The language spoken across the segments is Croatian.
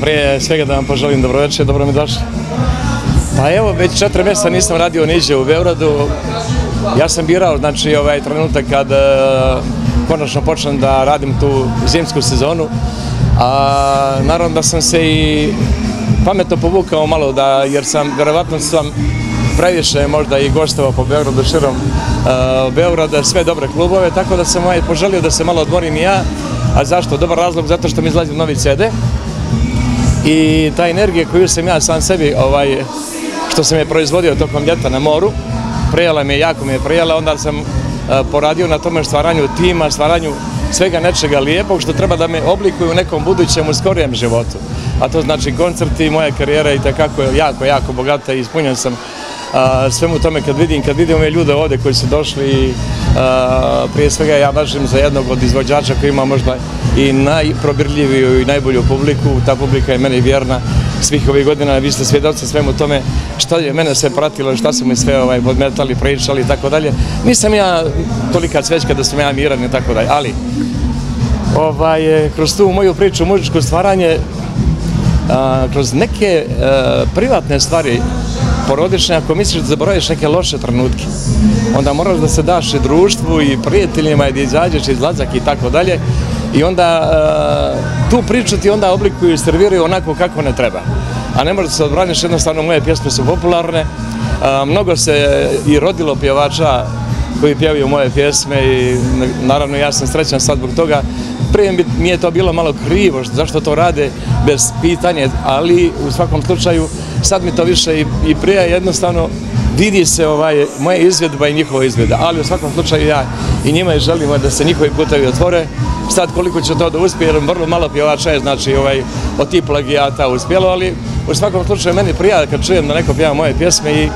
Prije svega da vam poželim dobroveče, dobro mi došli. Pa evo, već četiri mjeseca nisam radio niđe u Beogradu. Ja sam birao, znači, ovaj trenutak kad e, konačno počnem da radim tu zimsku sezonu. Naravno da sam se i pametno povukao malo jer sam, vjerovatno sam previše možda i gostovao po Beogradu širom uh, Beograda, sve dobre klubove, tako da sam ovaj, poželio da se malo odmorim i ja. A zašto? Dobar razlog, zato što mi izlazi novi CD. I ta energija koju sam ja sam sebi, ovaj, što sam je proizvodio tokom ljeta na moru, prijela mi je, jako mi je prijela, onda sam uh, poradio na tome stvaranju tima, stvaranju svega nečega lijepog što treba da me oblikuju u nekom budućem, u skorijem životu. A to znači koncerti, moja karijera i takako je jako, jako bogata i ispunjen sam svemu tome kad vidim, kad vidim ove ljude ovde koji su došli prije svega ja važim za jednog od izvođača koji ima možda i najprobirljiviju i najbolju publiku, ta publika je meni vjerna svih ovih godina, vi ste svjedoci svemu tome šta je mene sve pratilo, šta su mi sve ovaj, podmetali, pričali i tako dalje. Nisam ja tolika cvećka da sam ja miran i tako dalje, ali ovaj, kroz tu moju priču, muzičko stvaranje, kroz neke privatne stvari porodične, ako misliš da zaboraviš neke loše trenutke, onda moraš da se daš i društvu i prijateljima i da izađeš izlazak i tako dalje i onda a, tu priču ti onda oblikuju i serviraju onako kako ne treba. A ne možeš se odbraniš, jednostavno moje pjesme su popularne, a, mnogo se i rodilo pjevača koji pjevaju moje pjesme i naravno ja sam srećan sad zbog toga. Prije mi je to bilo malo krivo, zašto to rade bez pitanja, ali u svakom slučaju sad mi to više i, prije jednostavno vidi se ovaj, moja izvedba i njihova izvedba, ali u svakom slučaju ja i njima želimo da se njihovi putevi otvore. Sad koliko će to da uspije, jer vrlo malo pjevača je, znači ovaj, od tih plagijata uspjelo, ali u svakom slučaju meni prija kad čujem da neko pjeva moje pjesme i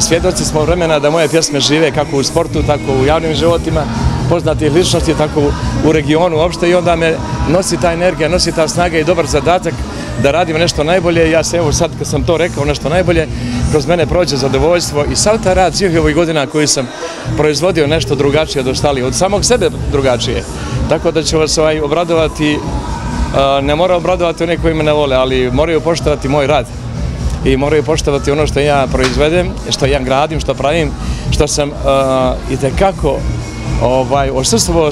svjedoci smo vremena da moje pjesme žive kako u sportu, tako u javnim životima, poznatih ličnosti, tako u regionu uopšte i onda me nosi ta energija, nosi ta snaga i dobar zadatak da radim nešto najbolje. Ja se evo sad kad sam to rekao nešto najbolje, kroz mene prođe zadovoljstvo i sav ta rad svih ovih godina koji sam proizvodio nešto drugačije od ostalih, od samog sebe drugačije. Tako da ću vas ovaj obradovati, ne mora obradovati one koji me ne vole, ali moraju poštovati moj rad i moraju poštovati ono što ja proizvedem, što ja gradim, što pravim, što sam uh, i tekako ovaj,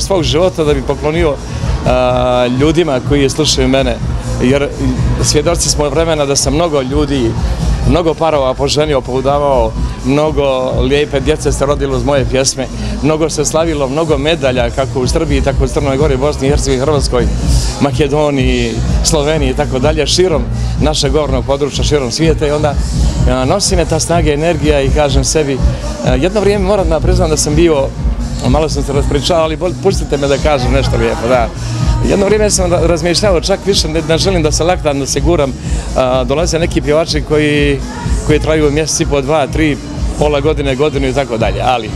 svog života da bi poklonio ljudima koji slušaju mene. Jer svjedoci smo vremena da sam mnogo ljudi, mnogo parova poženio, poudavao, mnogo lijepe djece se rodilo uz moje pjesme, mnogo se slavilo, mnogo medalja kako u Srbiji, tako u Crnoj Gori, Bosni Hercegovini, Hrvatskoj, Makedoniji, Sloveniji i tako dalje, širom našeg govornog područja, širom svijeta i onda nosi me ta snaga i energija i kažem sebi, jedno vrijeme moram da priznam da sam bio, malo sam se raspričao, ali pustite me da kažem nešto lijepo, da. Jedno vrijeme sam razmišljao, čak više ne, želim da se laktam, da se guram, dolaze neki pjevači koji, traju mjeseci po dva, tri, pola godine, godinu i tako dalje, ali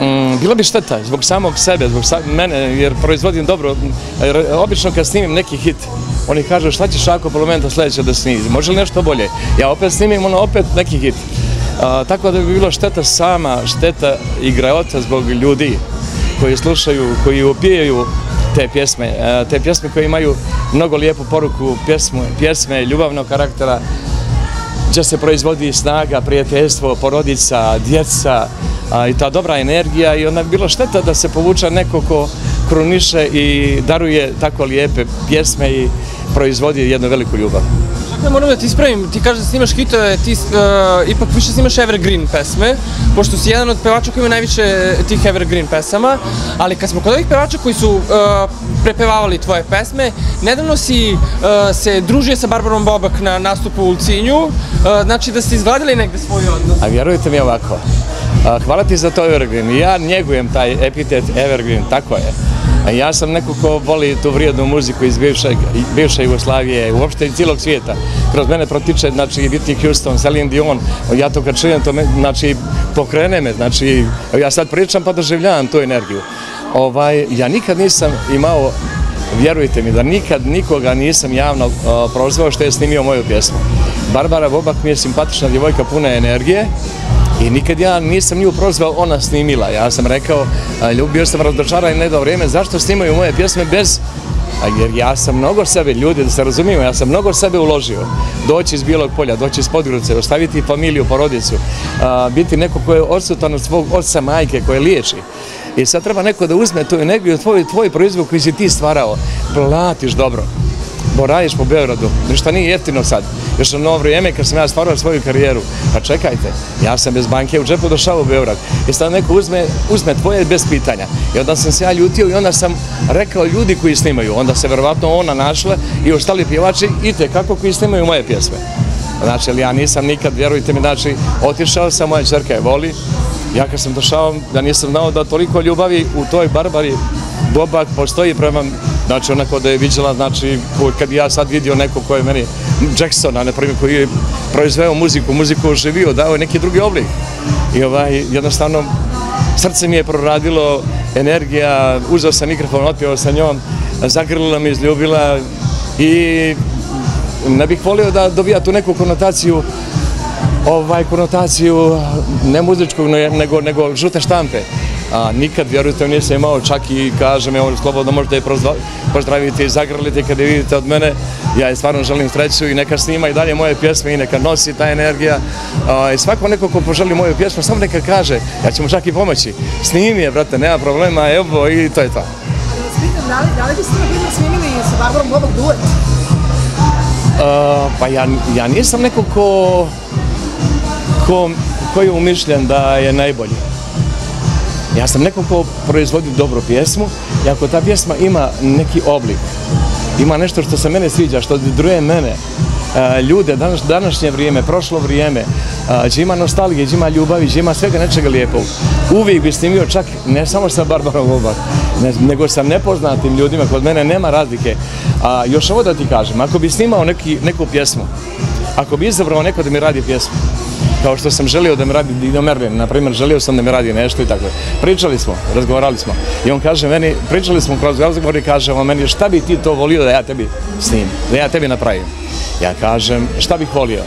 mm, bilo bi šteta zbog samog sebe, zbog mene, jer proizvodim dobro. Obično kad snimim neki hit, oni kažu šta ćeš ako parlamenta sljedeće da snimi, može li nešto bolje? Ja opet snimim ono opet neki hit. Tako da bi bilo šteta sama, šteta igraota zbog ljudi koji slušaju, koji upijaju te pjesme, a, te pjesme koje imaju mnogo lijepu poruku, pjesme, ljubavnog karaktera, gdje se proizvodi snaga, prijateljstvo, porodica, djeca i ta dobra energija i onda bi bilo šteta da se povuča neko ko kruniše i daruje tako lijepe pjesme i proizvodi jednu veliku ljubav. Dakle, moram da ti ispravim, ti kažeš da snimaš hitove, ti uh, ipak više snimaš evergreen pesme, pošto si jedan od pevača koji ima najviše tih evergreen pesama, ali kad smo kod ovih pevača koji su uh, prepevavali tvoje pesme, nedavno si uh, se družio sa Barbarom Bobak na nastupu u Ulcinju, znači da ste izgledali negde svoj odnos. A vjerujte mi ovako, hvala ti za to evergreen, ja njegujem taj epitet evergreen, tako je. Ja sam neko ko voli tu vrijednu muziku iz bivše, Jugoslavije, uopšte i cijelog svijeta. Kroz mene protiče, znači, Whitney Houston, Celine Dion, ja to kad čujem, to znači, pokrene me, znači, ja sad pričam pa doživljavam tu energiju. Ovaj, ja nikad nisam imao, vjerujte mi, da nikad nikoga nisam javno uh, prozvao što je snimio moju pjesmu. Barbara Bobak mi je simpatična djevojka puna energije, I nikad ja nisam nju prozvao, ona snimila. Ja sam rekao, ljubio sam razočaran jedno vrijeme, zašto snimaju moje pjesme bez jer ja sam mnogo sebe, ljudi da se razumijemo, ja sam mnogo sebe uložio. Doći iz Bijelog polja, doći iz Podgorice, ostaviti familiju, porodicu, biti neko ko je odsutan od svog oca, majke, koje liječi. I sad treba neko da uzme tu energiju, tvoj, tvoj proizvod koji si ti stvarao, platiš dobro boraviš po Beogradu, ništa nije jeftino sad. Još na novo vrijeme kad sam ja stvarao svoju karijeru. Pa čekajte, ja sam bez banke u džepu došao u Beograd. I sad neko uzme, tvoje bez pitanja. I onda sam se ja ljutio i onda sam rekao ljudi koji snimaju. Onda se verovatno ona našla i ostali pjevači i te kako koji snimaju moje pjesme. Znači, ja nisam nikad, vjerujte mi, znači, otišao sam, moja čerka je voli. Ja kad sam došao, da nisam znao da toliko ljubavi u toj barbari Bobak postoji prema, znači onako da je viđala, znači kad ja sad vidio neko ko je meni Jacksona, na primjer, koji je proizveo muziku, muziku oživio, dao je neki drugi oblik. I ovaj, jednostavno, srce mi je proradilo, energija, uzeo sam mikrofon, otpjevao sa njom, zagrlila mi, izljubila i ne bih volio da dobija tu neku konotaciju ovaj konotaciju ne muzičkog nego, nego žute štampe a nikad, vjerujte, nisam imao, čak i kažem, evo, slobodno možete je pozdraviti i zagrliti kad je vidite od mene, ja je stvarno želim sreću i neka snima i dalje moje pjesme i neka nosi ta energija i svako neko ko poželi moju pjesmu, samo neka kaže, ja ću mu čak i pomoći, snimi je, brate, nema problema, evo i to je to. Da li, da li biste snimili sa Barbarom Bobak duet? pa ja, ja nisam neko ko, ko, ko je umišljen da je najbolji. Ja sam neko ko proizvodi dobru pjesmu i ako ta pjesma ima neki oblik, ima nešto što se mene sviđa, što druje mene, ljude, današnje vrijeme, prošlo vrijeme, gdje ima nostalgije, gdje ima ljubavi, gdje ima svega nečega lijepog. Uvijek bi snimio čak ne samo sa Barbarom Obak, nego sa nepoznatim ljudima, kod mene nema razlike. A još ovo da ti kažem, ako bi snimao neku pjesmu, ako bi izabrao neko da mi radi pjesmu, kao što sam želio da mi radi Dino Merlin, na primjer, želio sam da mi radi nešto i tako. Pričali smo, razgovarali smo i on kaže meni, pričali smo kroz razgovor i kaže on meni šta bi ti to volio da ja tebi snim, da ja tebi napravim. Ja kažem šta bih volio?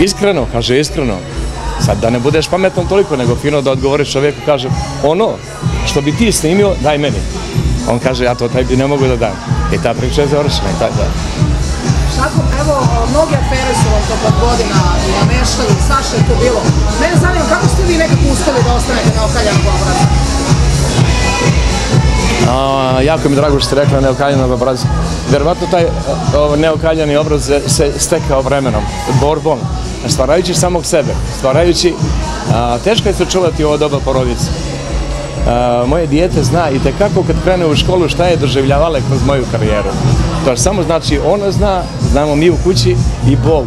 Iskreno, kaže iskreno. Sad da ne budeš pametan toliko, nego fino da odgovoriš čovjeku, kaže ono što bi ti snimio, daj meni. On kaže ja to tebi ne mogu da dam. I ta priča je završena i tako Tako, evo, mnoge afere su vam tokom godina i nameštali, svašta je to bilo. Mene zanima kako ste vi nekako uspjeli da ostanete na okaljanog obraza? A, jako mi drago što ste rekla neokaljanog obraza. Vjerovatno taj neokaljani obraz se stekao vremenom, borbom, stvarajući samog sebe, stvarajući, teško je se čuvati ovo doba porodice. Moje dijete zna i tekako kad krene u školu šta je doživljavale kroz moju karijeru. To samo znači ona zna, znamo mi u kući i Bog.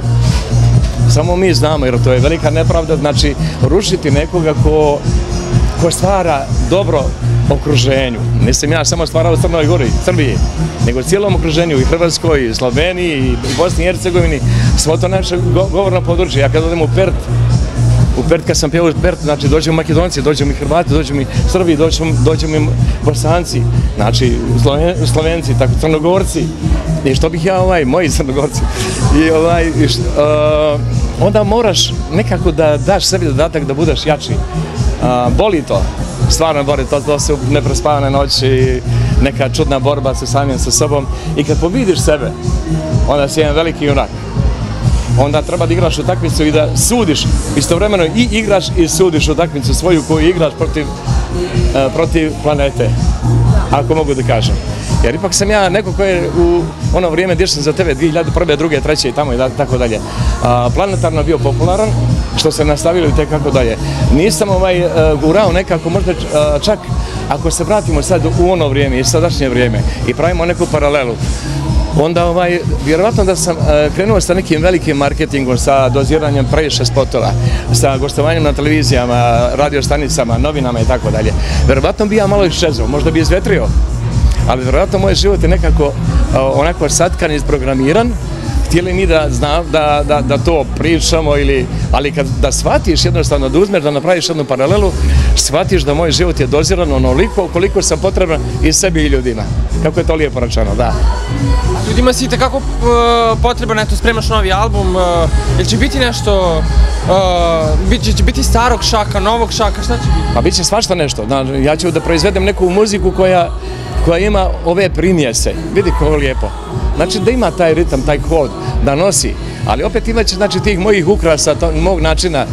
Samo mi znamo jer to je velika nepravda, znači rušiti nekoga ko, ko stvara dobro okruženju. Nisam ja samo stvarao u Crnoj Gori, Srbiji, nego cijelom okruženju i Hrvatskoj, i Sloveniji, i Bosni i Hercegovini, svo to naše govorno područje. Ja kad odem u Pert, u Pert kad sam pjevao u Pert, znači dođemo Makedonci, dođemo i Hrvati, dođemo i Srbi, dođemo, i Bosanci, znači Slovenci, tako Crnogorci. I što bih ja ovaj, moji Crnogorci. I ovaj, onda moraš nekako da daš sebi dodatak da budeš jači. boli to, stvarno boli, to, to su neprespavane noći, neka čudna borba sa samim sa sobom. I kad pobidiš sebe, onda si jedan veliki junak onda treba da igraš utakmicu i da sudiš istovremeno i igraš i sudiš utakmicu svoju koju igraš protiv, e, protiv planete, ako mogu da kažem. Jer ipak sam ja neko koji je u ono vrijeme gdje sam za tebe 2001. druge, treće i tamo i tako dalje. planetarno bio popularan, što se nastavilo i kako dalje. Nisam ovaj e, gurao nekako, možda e, čak ako se vratimo sad u ono vrijeme i sadašnje vrijeme i pravimo neku paralelu, onda ovaj, vjerovatno da sam e, krenuo sa nekim velikim marketingom, sa doziranjem previše spotova, sa gostovanjem na televizijama, radio stanicama, novinama i tako dalje. Vjerovatno bi ja malo iščezao, možda bi izvetrio, ali vjerovatno moj život je nekako e, onako satkan, isprogramiran, htjeli mi da, zna, da, da, da to pričamo ili, ali kad da shvatiš jednostavno da uzmeš da napraviš jednu paralelu, shvatiš da moj život je doziran onoliko koliko sam potreban i sebi i ljudima. Kako je to lijepo rečeno, da. Ljudima si kako uh, potreban, eto, spremaš novi album, uh, jel će biti nešto, uh, će biti starog šaka, novog šaka, šta će biti? Pa bit će svašta nešto, ja ću da proizvedem neku muziku koja koja ima ove primjese. Vidi kako lijepo. Znači da ima taj ritam, taj kod, da nosi. Ali opet imat će znači, tih mojih ukrasa, mog načina. E,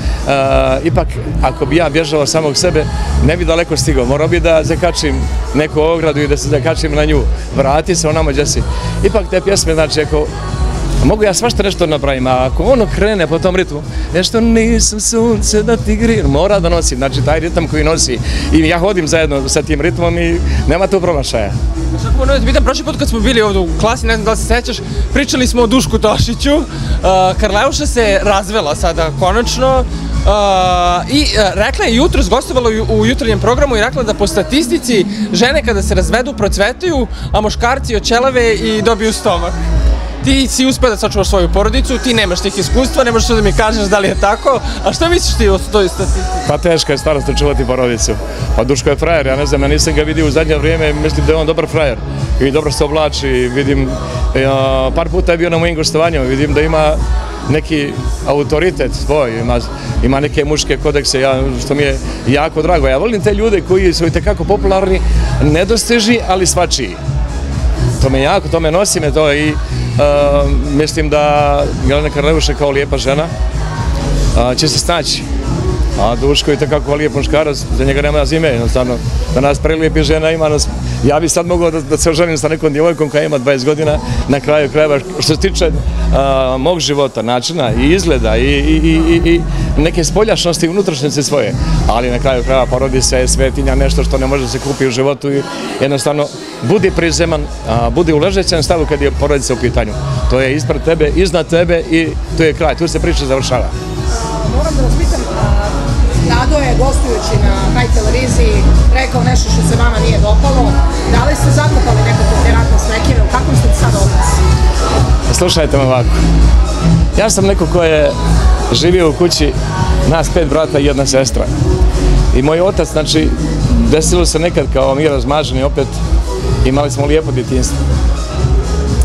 ipak, ako bi ja bježao samog sebe, ne bi daleko stigao. Morao bi da zakačim neku ogradu i da se zakačim na nju. Vrati se onamo gdje si. Ipak te pjesme, znači, ako Mogu ja svašta nešto napravim, a ako ono krene po tom ritmu, nešto nisam sunce da ti grir, mora da nosi, znači taj ritam koji nosi. I ja hodim zajedno sa tim ritmom i nema tu promašaja. Šta moram pitam, prošli put kad smo bili ovdje u klasi, ne znam da li se sećaš, pričali smo o Dušku Tošiću, uh, Karleuša se razvela sada konačno, Uh, I uh, rekla je jutro, gostovala u, u jutarnjem programu i rekla da po statistici žene kada se razvedu procvetaju, a muškarci očelave i dobiju stomak. Ti si uspio da sačuvaš svoju porodicu, ti nemaš tih iskustva, ne možeš da mi kažeš da li je tako, a šta misliš ti o toj statistici? Pa teška je starost čuvati porodicu. Pa Duško je frajer, ja ne znam, ja nisam ga vidio u zadnje vrijeme, mislim da je on dobar frajer. I dobro se oblači, vidim, par puta je bio na mojim gostovanjima, vidim da ima neki autoritet svoj, ima, neke muške kodekse, što mi je jako drago. Ja volim te ljude koji su i tekako popularni, nedostiži, ali svačiji. To me jako, to me nosi me to i mislim da Jelena Karleuša kao lijepa žena će se snaći. A Duško je takako lijep muškarac, za njega nema zime, jednostavno. Da nas prelijepi žena ima nas... Ja bi sad mogao da, da se oženim sa nekom djevojkom koja ima 20 godina, na kraju krajeva, što se tiče mog života, načina i izgleda i, neke spoljašnosti i unutrašnjice svoje. Ali na kraju krajeva porodi se svetinja, nešto što ne može se kupi u životu i jednostavno budi prizeman, budi u stavu kad je porodica u pitanju. To je ispred tebe, iznad tebe i tu je kraj, tu se priča završava. Moram da vas Nado je gostujući na Haj televiziji rekao nešto što se vama nije dopalo. Da li ste zakupali nekako s nekime? U kakvom ste sad odnos? Slušajte me ovako. Ja sam neko ko je živio u kući nas pet brata i jedna sestra. I moj otac, znači, desilo se nekad kao mi razmaženi opet, imali smo lijepo djetinstvo.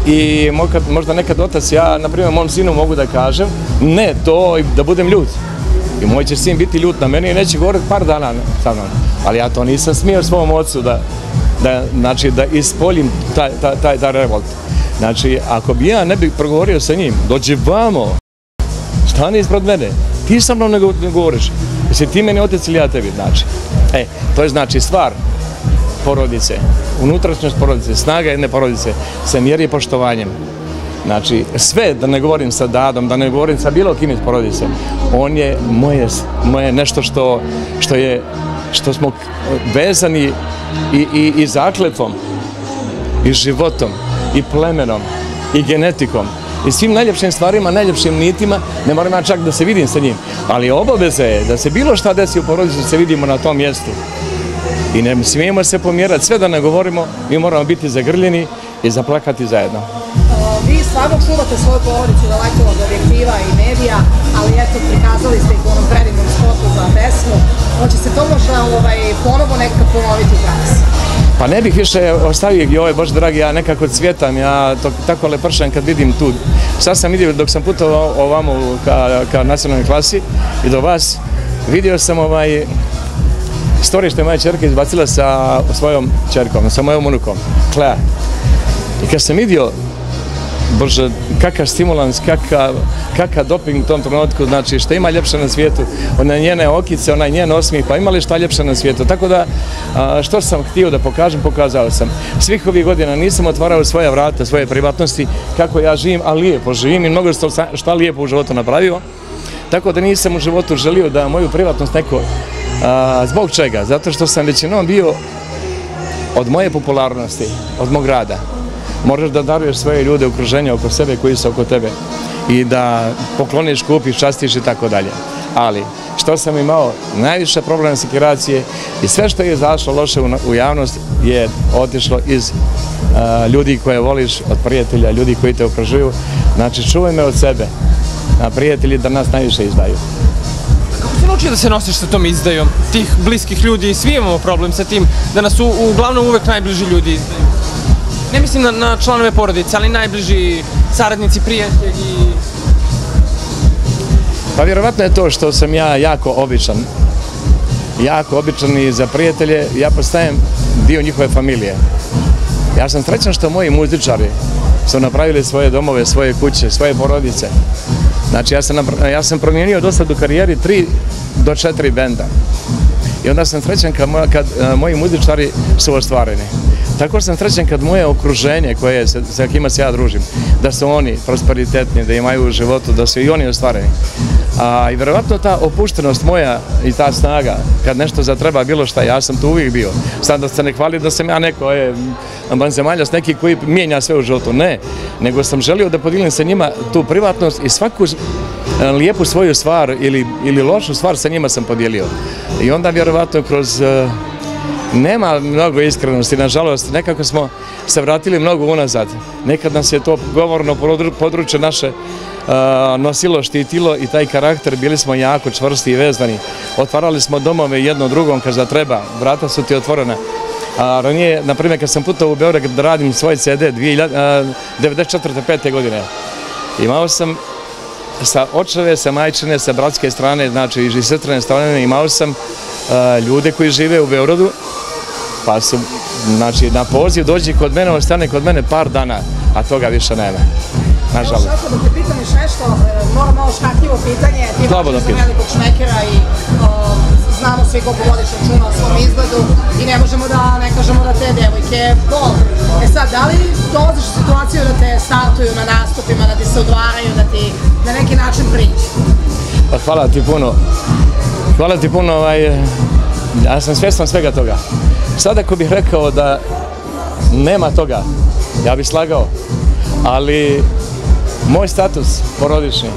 I možda nekad otac, ja, na primjer, mom sinu mogu da kažem, ne to, da budem ljud. I moj će sin biti ljut na mene i neće govoriti par dana sa mnom. Ali ja to nisam smio svom ocu da, da, znači, da ispoljim taj, taj, taj, taj revolt. Znači, ako bi ja ne bih progovorio sa njim, dođi vamo, stani ispred mene, ti sa mnom ne govoriš. Jesi ti meni otec ili ja tebi, znači. E, to je znači stvar porodice, unutrašnjost porodice, snaga jedne porodice se mjeri poštovanjem. Znači, sve, da ne govorim sa dadom, da ne govorim sa bilo kim iz porodice, on je moje, moje nešto što, što je, što smo vezani i, i, i i životom, i plemenom, i genetikom, i svim najljepšim stvarima, najljepšim nitima, ne moram ja čak da se vidim sa njim, ali obaveza je da se bilo šta desi u porodici, da se vidimo na tom mjestu. I ne smijemo se pomjerati, sve da ne govorimo, mi moramo biti zagrljeni i zaplakati zajedno stvarno čuvate svoju porodicu daleko od objektiva i medija, ali eto, prikazali ste ih u onom predivnom spotu za pesmu. Hoće se to možda ovaj, ponovo nekako ponoviti u praksi? Pa ne bih više ostavio i ovaj, bož dragi, ja nekako cvjetam, ja to, tako lepršam kad vidim tu. Sad sam vidio dok sam putovao ovamo ka, ka nacionalnoj klasi i do vas, vidio sam ovaj, story što je moja čerka izbacila sa svojom čerkom, sa mojom unukom, Klea. I kad sam vidio Bože, kakav stimulans, kakav, kakav doping u tom trenutku, znači što ima ljepše na svijetu, one njene okice, onaj njen osmih, pa ima li šta ljepše na svijetu, tako da što sam htio da pokažem, pokazao sam. Svih ovih godina nisam otvarao svoja vrata, svoje privatnosti, kako ja živim, a lijepo živim i mnogo što, lijepo u životu napravio, tako da nisam u životu želio da moju privatnost neko, zbog čega? Zato što sam većinom bio od moje popularnosti, od mog rada, moraš da daruješ svoje ljude okruženje oko sebe koji su oko tebe i da pokloniš, kupiš, častiš i tako dalje. Ali, što sam imao, najviše problema sekiracije i sve što je zašlo loše u javnost je otišlo iz ljudi koje voliš, od prijatelja, ljudi koji te okružuju. Znači, čuvaj me od sebe, a prijatelji da nas najviše izdaju. Kako si naučio da se nosiš sa tom izdajom tih bliskih ljudi svi imamo problem sa tim da nas uglavnom uvek najbliži ljudi izdaju? Ne mislim na, na članove porodice, ali najbliži saradnici, prijatelji. Pa vjerovatno je to što sam ja jako običan. Jako običan i za prijatelje, ja postajem dio njihove familije. Ja sam srećan što moji muzičari su napravili svoje domove, svoje kuće, svoje porodice. Znači ja sam, ja sam promijenio do sad u karijeri tri do četiri benda. I onda sam srećan kad e, moji muzičari su ostvareni. Tako sam srećan kad moje okruženje koje sa kima se ja družim, da su oni prosperitetni, da imaju u životu, da su i oni ostvareni. A, I vjerovatno ta opuštenost moja i ta snaga, kad nešto zatreba bilo šta, ja sam tu uvijek bio. Sad da se ne hvali da sam ja neko, je, banzemaljac neki koji mijenja sve u životu. Ne, nego sam želio da podijelim sa njima tu privatnost i svaku e, lijepu svoju stvar ili, ili lošu stvar sa njima sam podijelio. I onda vjerovatno kroz e, nema mnogo iskrenosti, nažalost, nekako smo se vratili mnogo unazad. Nekad nas je to govorno podru- područje naše nosilo, štitilo i taj karakter, bili smo jako čvrsti i vezani. Otvarali smo domove jedno drugom kada treba, vrata su ti otvorena. A ranije, na primjer, kad sam putao u Beograd da radim svoj CD 2000, a, 94. 5. godine, imao sam sa očeve, sa majčine, sa bratske strane, znači i sestrane strane, imao sam uh, ljude koji žive u Beogradu, pa su, znači, na poziv dođi kod mene, ostane kod mene par dana, a toga više nema. Nažalost. Šako, da te pitam još nešto, e, moram malo škakljivo pitanje, ti pitaj. velikog šmekera i znamo svi koliko vodiš računa o svom izgledu i ne možemo da ne kažemo da te devojke bol. E sad, da li dolaziš da te startuju na nastupima, da ti se odvaraju, da ti na neki način priđu? Pa hvala ti puno. Hvala ti puno, ovaj, ja sam svjestan svega toga. Sad ako bih rekao da nema toga, ja bih slagao. Ali moj status porodični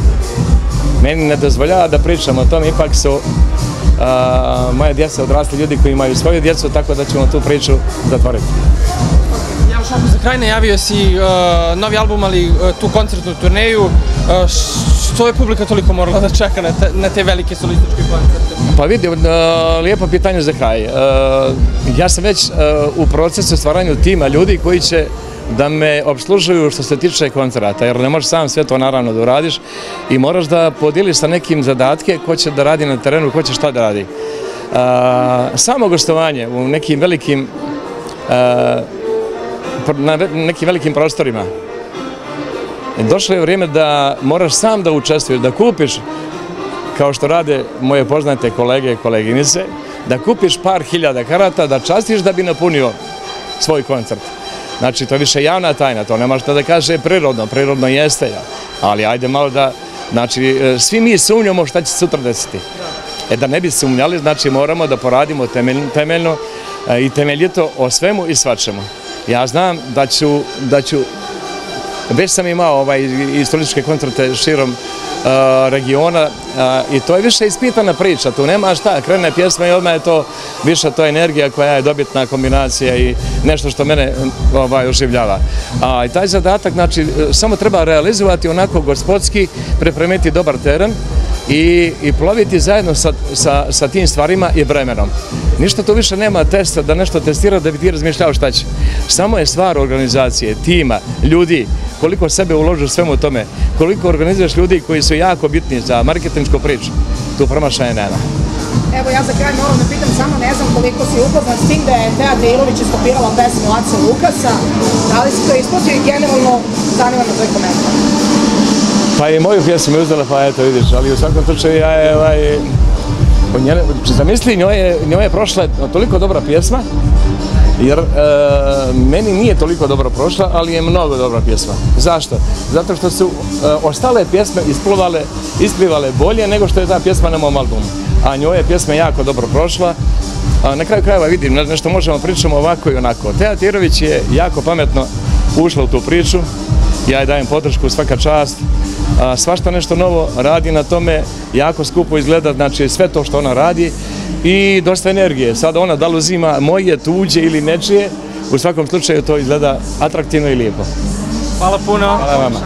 meni ne dozvoljava da pričam o tom, ipak su a, moje djeca odrasli ljudi koji imaju svoju djecu, tako da ćemo tu priču zatvoriti. Šaku, za kraj najavio si uh, novi album, ali uh, tu koncertnu turneju. Uh, što je publika toliko morala da čeka na te, na velike solističke koncerte? Pa vidi, uh, lijepo pitanje za kraj. Ja sam već u procesu stvaranju tima ljudi koji će da me obslužuju što se tiče koncerata, jer ne možeš sam sve to naravno da uradiš i moraš da podijeliš sa nekim zadatke ko će da radi na terenu, ko će šta da radi. Samo gostovanje u nekim velikim na nekim velikim prostorima došlo je vrijeme da moraš sam da učestvuješ, da kupiš kao što rade moje poznate kolege i koleginice, da kupiš par hiljada karata, da častiš da bi napunio svoj koncert. Znači, to je više javna tajna, to nema što da kaže prirodno, prirodno jeste, ja. ali ajde malo da, znači, e, svi mi sumnjamo šta će sutra desiti. E da ne bi sumnjali, znači moramo da poradimo temeljno, temeljno e, i temeljito o svemu i svačemu. Ja znam da ću, da ću već sam imao ovaj, istoričke koncerte širom uh, regiona uh, i to je više ispitana priča, tu nema šta, krene pjesma i odmah je to više to energija koja je dobitna kombinacija i nešto što mene um, ovaj, oživljava. A i taj zadatak, znači, uh, samo treba realizovati onako gospodski, pripremiti dobar teren i, i ploviti zajedno sa, sa, sa tim stvarima i vremenom. Ništa tu više nema testa da nešto testira da bi ti razmišljao šta će. Samo je stvar organizacije, tima, ljudi, koliko sebe uložiš svemu tome, koliko organizuješ ljudi koji su jako bitni za marketinšku priču. Tu promašaja nema. Evo ja za kraj moram da pitam samo, ne znam koliko si upoznat s tim da je Teja Teirović iskopirala pesmu Aca Lukasa. Da li si to isplatio i generalno zanima tvoj komentar? Pa i moju pjesmu je uzela, pa eto vidiš, ali u svakom slučaju ja je, ovaj, zamisli, njoj je, je prošla toliko dobra pjesma, jer e, meni nije toliko dobro prošla, ali je mnogo dobra pjesma. Zašto? Zato što su e, ostale pjesme isplivale, isplivale bolje nego što je ta pjesma na mom albumu. A njoj je pjesma jako dobro prošla, na kraju krajeva vidim, ne- nešto možemo pričamo ovako i onako. Teja Tirović je jako pametno ušla u tu priču, ja joj dajem podršku svaka čast, svašta nešto novo radi na tome, jako skupo izgleda, znači sve to što ona radi i dosta energije. Sad ona da li uzima moje, tuđe ili nečije, u svakom slučaju to izgleda atraktivno i lijepo. Hvala puno. Hvala vama.